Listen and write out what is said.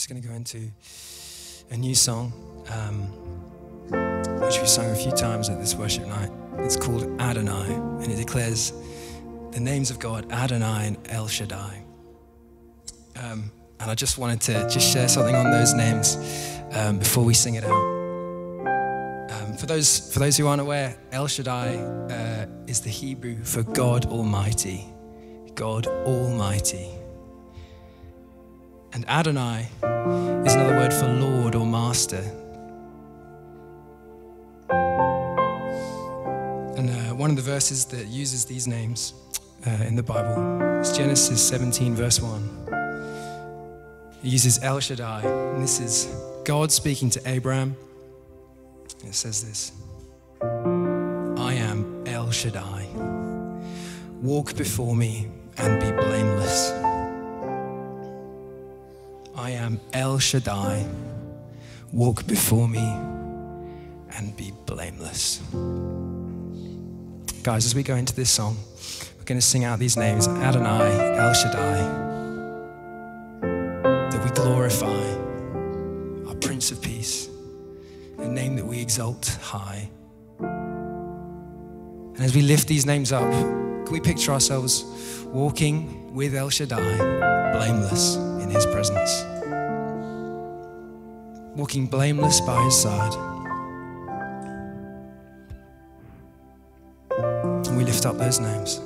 just going to go into a new song, um, which we sung a few times at this worship night. It's called Adonai, and it declares the names of God Adonai and El Shaddai. Um, and I just wanted to just share something on those names um, before we sing it out. Um, for those for those who aren't aware, El Shaddai uh, is the Hebrew for God Almighty. God Almighty. And Adonai is another word for Lord or Master. And uh, one of the verses that uses these names uh, in the Bible is Genesis 17, verse 1. It uses El Shaddai, and this is God speaking to Abraham. It says this I am El Shaddai. Walk before me and be blameless. I am El Shaddai. Walk before me and be blameless. Guys, as we go into this song, we're going to sing out these names Adonai, El Shaddai. That we glorify our Prince of Peace, a name that we exalt high. And as we lift these names up, can we picture ourselves walking with El Shaddai, blameless in his presence? Walking blameless by his side. And we lift up those names.